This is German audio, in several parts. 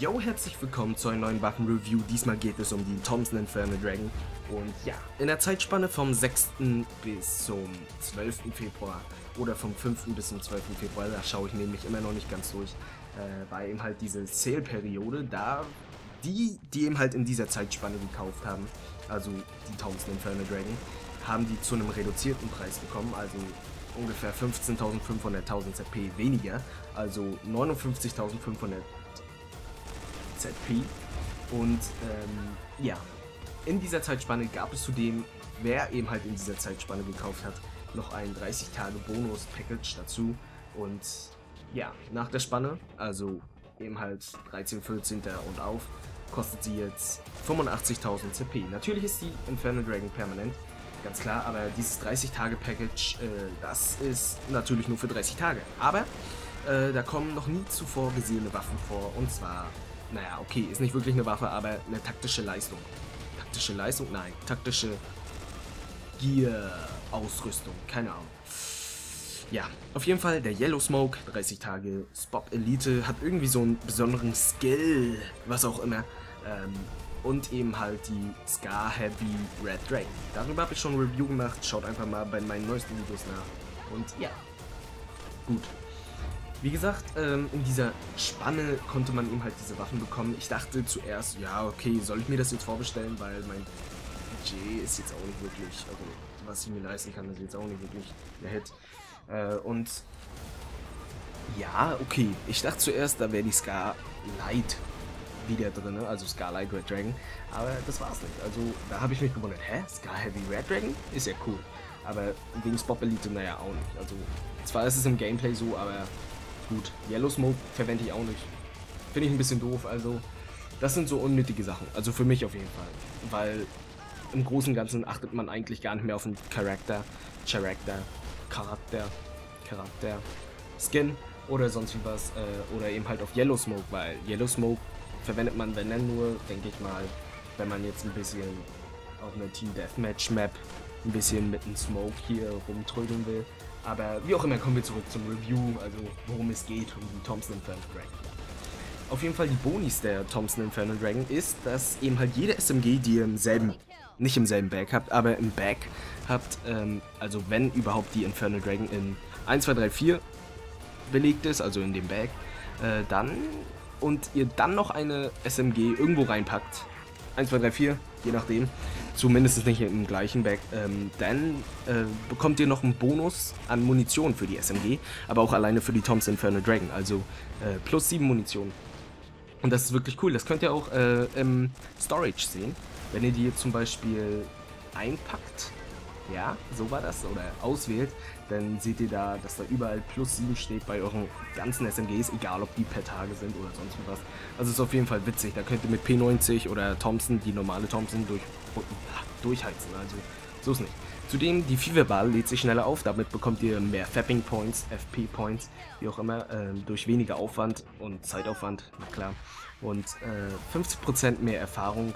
Yo, herzlich willkommen zu einer neuen Waffenreview. Diesmal geht es um die Thompson Inferno Dragon. Und ja, in der Zeitspanne vom 6. bis zum 12. Februar oder vom 5. bis zum 12. Februar, da schaue ich nämlich immer noch nicht ganz durch, äh, war eben halt diese Sale-Periode, da die, die eben halt in dieser Zeitspanne gekauft haben, also die Thompson Inferno Dragon, haben die zu einem reduzierten Preis bekommen, also ungefähr 15.500 1000 ZP weniger, also 59.500 ZP. Und ähm, ja, in dieser Zeitspanne gab es zudem, wer eben halt in dieser Zeitspanne gekauft hat, noch ein 30-Tage-Bonus-Package dazu. Und ja, nach der Spanne, also eben halt 13, 14. und auf, kostet sie jetzt 85.000 CP. Natürlich ist die Inferno Dragon permanent, ganz klar, aber dieses 30-Tage-Package, äh, das ist natürlich nur für 30 Tage. Aber äh, da kommen noch nie zuvor gesehene Waffen vor, und zwar naja, okay, ist nicht wirklich eine Waffe, aber eine taktische Leistung. Taktische Leistung? Nein, taktische Gear-Ausrüstung, keine Ahnung. Ja, auf jeden Fall der Yellow Smoke, 30 Tage Spot Elite, hat irgendwie so einen besonderen Skill, was auch immer. Ähm, und eben halt die Scar Heavy Red Dragon. Darüber habe ich schon ein Review gemacht, schaut einfach mal bei meinen neuesten Videos nach. Und ja, gut. Wie gesagt, ähm, in dieser Spanne konnte man eben halt diese Waffen bekommen. Ich dachte zuerst, ja, okay, soll ich mir das jetzt vorbestellen, weil mein Budget ist jetzt auch nicht wirklich, also was ich mir leisten kann, ist jetzt auch nicht wirklich der Hit. Äh, und ja, okay, ich dachte zuerst, da wäre die Scar Light wieder drin, also Scar Light Red Dragon, aber das war's nicht. Also da habe ich mich gewundert, hä, Scar Heavy Red Dragon? Ist ja cool. Aber wegen Spot Elite, naja, auch nicht. Also zwar ist es im Gameplay so, aber gut. Yellow Smoke verwende ich auch nicht. Finde ich ein bisschen doof, also das sind so unnötige Sachen. Also für mich auf jeden Fall. Weil im Großen und Ganzen achtet man eigentlich gar nicht mehr auf den Charakter, Charakter, Charakter, Charakter, Skin oder sonst wie was. Äh, oder eben halt auf Yellow Smoke, weil Yellow Smoke verwendet man, wenn dann nur, denke ich mal, wenn man jetzt ein bisschen auf einer Team Deathmatch Map ein bisschen mit dem Smoke hier rumtrödeln will. Aber wie auch immer, kommen wir zurück zum Review, also worum es geht, um die Thompson Inferno Dragon. Auf jeden Fall die Bonis der Thompson Inferno Dragon ist, dass eben halt jede SMG, die ihr im selben, nicht im selben Bag habt, aber im Bag habt, ähm, also wenn überhaupt die Inferno Dragon in 1, 2, 3, 4 belegt ist, also in dem Bag, äh, dann und ihr dann noch eine SMG irgendwo reinpackt, 1, 2, 3, 4, je nachdem, zumindest nicht im gleichen Bag, ähm, dann äh, bekommt ihr noch einen Bonus an Munition für die SMG, aber auch alleine für die Thompson Inferno Dragon, also äh, plus 7 Munition. Und das ist wirklich cool, das könnt ihr auch äh, im Storage sehen, wenn ihr die zum Beispiel einpackt, ja, so war das, oder auswählt, dann seht ihr da, dass da überall plus 7 steht bei euren ganzen SMGs, egal ob die per Tage sind oder sonst was. Also ist auf jeden Fall witzig, da könnt ihr mit P90 oder Thompson, die normale Thompson, durch, durchheizen, also so ist nicht. Zudem, die Feverball lädt sich schneller auf, damit bekommt ihr mehr Fapping Points, FP Points, wie auch immer, äh, durch weniger Aufwand und Zeitaufwand, na klar. Und äh, 50% mehr Erfahrung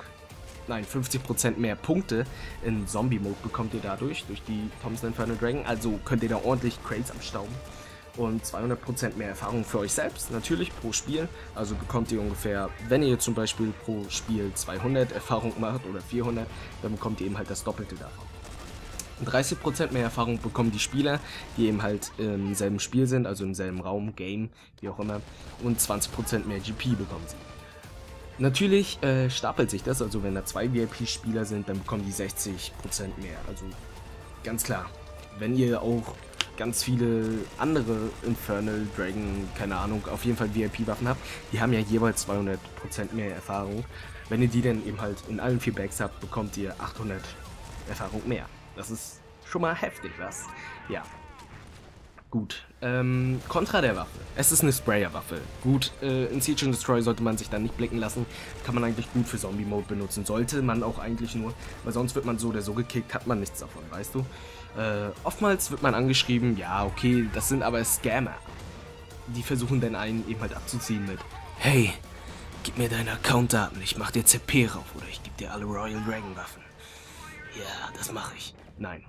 nein, 50% mehr Punkte in Zombie-Mode bekommt ihr dadurch, durch die Thompson Inferno Dragon. Also könnt ihr da ordentlich Crates abstauben. Und 200% mehr Erfahrung für euch selbst, natürlich pro Spiel. Also bekommt ihr ungefähr, wenn ihr zum Beispiel pro Spiel 200 Erfahrung macht oder 400, dann bekommt ihr eben halt das Doppelte davon. 30% mehr Erfahrung bekommen die Spieler, die eben halt im selben Spiel sind, also im selben Raum, Game, wie auch immer. Und 20% mehr GP bekommen sie. Natürlich äh, stapelt sich das, also wenn da zwei VIP-Spieler sind, dann bekommen die 60% mehr. Also ganz klar, wenn ihr auch ganz viele andere Infernal, Dragon, keine Ahnung, auf jeden Fall VIP-Waffen habt, die haben ja jeweils 200% mehr Erfahrung. Wenn ihr die dann eben halt in allen vier Bags habt, bekommt ihr 800 Erfahrung mehr. Das ist schon mal heftig, was? Ja, Gut. Ähm, Kontra der Waffe. Es ist eine Sprayer-Waffe. Gut, äh, in Siege and Destroy sollte man sich dann nicht blicken lassen. Kann man eigentlich gut für Zombie-Mode benutzen. Sollte man auch eigentlich nur, weil sonst wird man so oder so gekickt, hat man nichts davon, weißt du? Äh, oftmals wird man angeschrieben, ja, okay, das sind aber Scammer. Die versuchen dann einen eben halt abzuziehen mit, hey, gib mir deine Account-Daten, ich mach dir CP rauf oder ich geb dir alle Royal Dragon Waffen. Ja, das mache ich. Nein,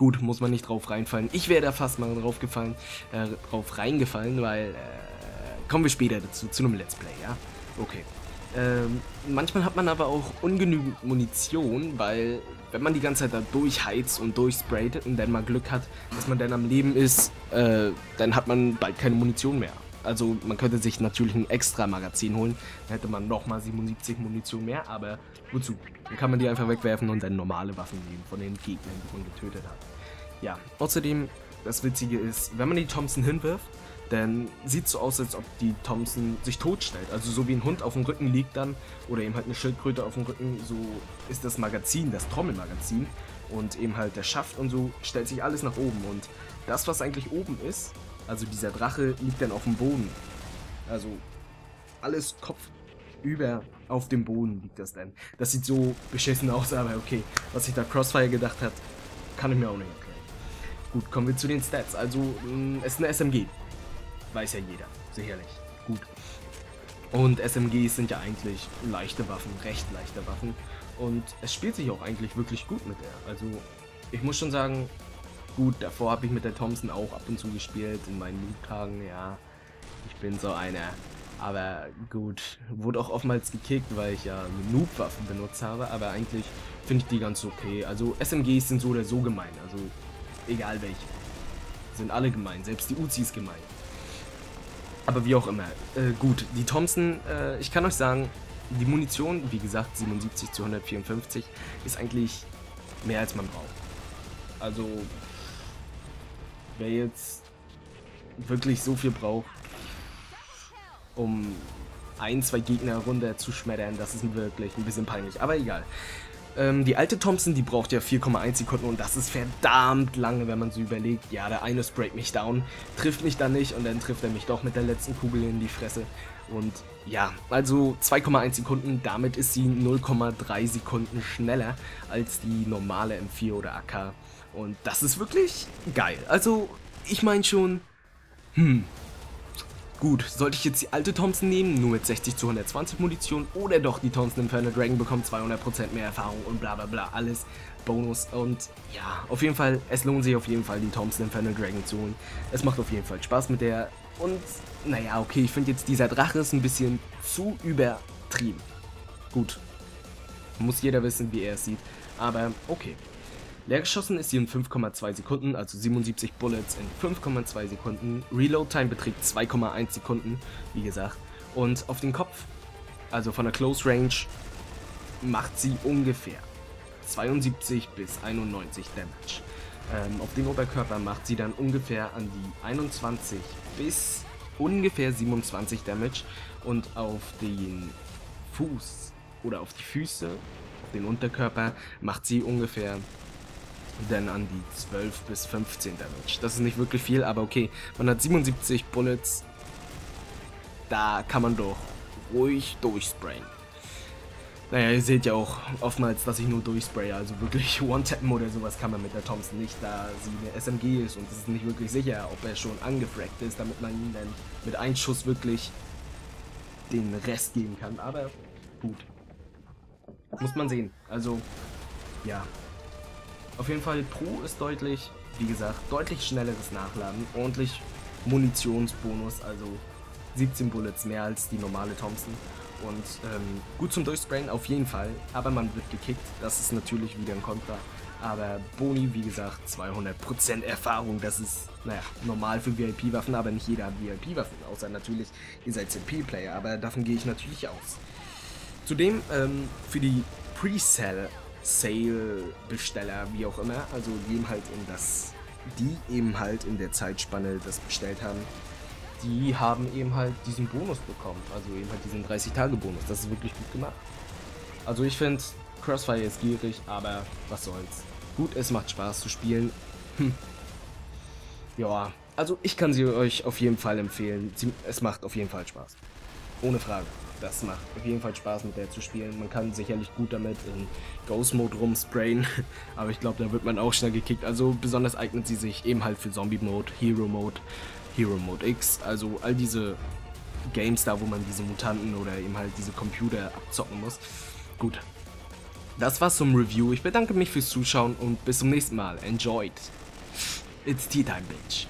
Gut, muss man nicht drauf reinfallen. Ich wäre da fast mal drauf gefallen, äh, drauf reingefallen, weil, äh, kommen wir später dazu, zu einem Let's Play, ja. Okay. Ähm, manchmal hat man aber auch ungenügend Munition, weil wenn man die ganze Zeit da durchheizt und durchsprayt und dann mal Glück hat, dass man dann am Leben ist, äh, dann hat man bald keine Munition mehr. Also man könnte sich natürlich ein extra Magazin holen, dann hätte man nochmal 77 Munition mehr, aber wozu? Dann kann man die einfach wegwerfen und dann normale Waffen nehmen von den Gegnern, die man getötet hat. Ja, außerdem, das Witzige ist, wenn man die Thompson hinwirft, dann sieht so aus, als ob die Thompson sich totstellt. Also so wie ein Hund auf dem Rücken liegt dann, oder eben halt eine Schildkröte auf dem Rücken, so ist das Magazin, das Trommelmagazin und eben halt der Schaft und so stellt sich alles nach oben. Und das, was eigentlich oben ist, also dieser Drache liegt dann auf dem Boden. Also alles Kopf über auf dem Boden liegt das dann. Das sieht so beschissen aus, aber okay. Was sich da Crossfire gedacht hat, kann ich mir auch nicht erklären. Gut, kommen wir zu den Stats. Also, mm, es ist eine SMG. Weiß ja jeder, sicherlich. Gut. Und SMGs sind ja eigentlich leichte Waffen, recht leichte Waffen. Und es spielt sich auch eigentlich wirklich gut mit der. Also, ich muss schon sagen, Gut, davor habe ich mit der Thompson auch ab und zu gespielt, in meinen Noob-Tagen, ja. Ich bin so einer. Aber gut, wurde auch oftmals gekickt, weil ich ja eine Noob-Waffe benutzt habe, aber eigentlich finde ich die ganz okay. Also SMGs sind so oder so gemein, also egal welche. Sind alle gemein, selbst die Uzi ist gemein. Aber wie auch immer. Äh, gut, die Thompson, äh, ich kann euch sagen, die Munition, wie gesagt, 77 zu 154, ist eigentlich mehr als man braucht. Also wer jetzt wirklich so viel braucht, um ein, zwei Gegner runter zu schmettern, das ist wirklich ein bisschen peinlich. Aber egal. Ähm, die alte Thompson, die braucht ja 4,1 Sekunden und das ist verdammt lange, wenn man so überlegt. Ja, der eine sprayt mich down, trifft mich dann nicht und dann trifft er mich doch mit der letzten Kugel in die Fresse. Und ja, also 2,1 Sekunden, damit ist sie 0,3 Sekunden schneller als die normale M4 oder AK. Und das ist wirklich geil. Also, ich meine schon, hm, gut, sollte ich jetzt die alte Thompson nehmen, nur mit 60 zu 120 Munition, oder doch die Thompson Inferno Dragon bekommt 200% mehr Erfahrung und bla bla bla, alles Bonus. Und ja, auf jeden Fall, es lohnt sich auf jeden Fall, die Thompson Inferno Dragon zu holen. Es macht auf jeden Fall Spaß mit der. Und naja, okay, ich finde jetzt dieser Drache ist ein bisschen zu übertrieben. Gut, muss jeder wissen, wie er es sieht, aber okay. Leer geschossen ist sie in 5,2 Sekunden, also 77 Bullets in 5,2 Sekunden. Reload Time beträgt 2,1 Sekunden, wie gesagt. Und auf den Kopf, also von der Close Range, macht sie ungefähr 72 bis 91 Damage. Ähm, auf den Oberkörper macht sie dann ungefähr an die 21 bis ungefähr 27 Damage und auf den Fuß oder auf die Füße, auf den Unterkörper macht sie ungefähr dann an die 12 bis 15 Damage. Das ist nicht wirklich viel, aber okay. Man hat 77 Bullets. Da kann man doch ruhig durchsprayen. Naja, ihr seht ja auch oftmals, dass ich nur durchspraye. Also wirklich One-Tappen oder sowas kann man mit der Thompson nicht, da sie eine SMG ist und es ist nicht wirklich sicher, ob er schon angefragt ist, damit man ihm dann mit einem Schuss wirklich den Rest geben kann. Aber gut. Muss man sehen. Also, ja, auf jeden Fall, Pro ist deutlich, wie gesagt, deutlich schnelleres Nachladen, ordentlich Munitionsbonus, also 17 Bullets mehr als die normale Thompson. Und ähm, gut zum Durchsprayen auf jeden Fall, aber man wird gekickt, das ist natürlich wieder ein Kontra. Aber Boni, wie gesagt, 200% Erfahrung, das ist, naja, normal für VIP-Waffen, aber nicht jeder hat VIP-Waffen, außer natürlich, ihr seid CP-Player, aber davon gehe ich natürlich aus. Zudem, ähm, für die Pre-Sell Sale-Besteller, wie auch immer, also die eben halt in das, die eben halt in der Zeitspanne das bestellt haben, die haben eben halt diesen Bonus bekommen, also eben halt diesen 30-Tage-Bonus. Das ist wirklich gut gemacht. Also ich finde, Crossfire ist gierig, aber was soll's. Gut, es macht Spaß zu spielen. Hm. Ja, also ich kann sie euch auf jeden Fall empfehlen. es macht auf jeden Fall Spaß. Ohne Frage das macht auf jeden Fall Spaß mit der zu spielen. Man kann sicherlich gut damit in Ghost Mode rumsprayen, aber ich glaube, da wird man auch schnell gekickt. Also besonders eignet sie sich eben halt für Zombie Mode, Hero Mode, Hero Mode X, also all diese Games da, wo man diese Mutanten oder eben halt diese Computer abzocken muss. Gut. Das war's zum Review. Ich bedanke mich fürs Zuschauen und bis zum nächsten Mal. Enjoyed. It's tea time, bitch.